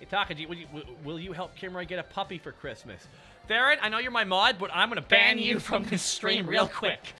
Hey, will you, will, you help Cimrai get a puppy for Christmas? Theron, I know you're my mod, but I'm gonna ban you from this stream real quick.